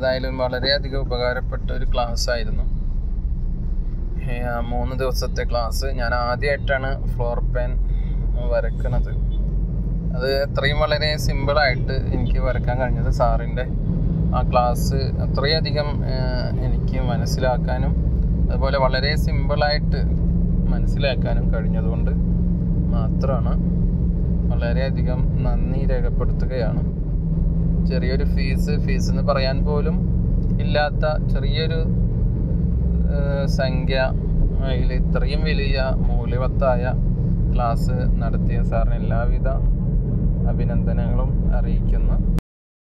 ഏതായാലും വളരെയധികം ഉപകാരപ്പെട്ട ഒരു ക്ലാസ് ആയിരുന്നു. മൂന്ന് ദിവസത്തെ ക്ലാസ് ഞാൻ ആദ്യമായിട്ടാണ് ഫ്ലോർ പാൻ വരക്കുന്നത് അത് അത്രയും വളരെ സിമ്പിളായിട്ട് എനിക്ക് വരക്കാൻ കഴിഞ്ഞത് സാറിന്റെ ആ ക്ലാസ് അത്രയധികം എനിക്ക് മനസ്സിലാക്കാനും അതുപോലെ വളരെ സിമ്പിളായിട്ട് മനസ്സിലാക്കാനും കഴിഞ്ഞതുകൊണ്ട് മാത്രമാണ് വളരെയധികം നന്ദി രേഖപ്പെടുത്തുകയാണ്. ചെറിയൊരു ഫീസ് ഫീസ് എന്ന് പറയാൻ പോലും ഇല്ലാത്ത ചെറിയൊരു സംഖ്യ അതിൽ ഇത്രയും വലിയ മൂല്യവത്തായ ക്ലാസ് നടത്തിയ സാറിന് എല്ലാവിധ അഭിനന്ദനങ്ങളും അറിയിക്കുന്നു.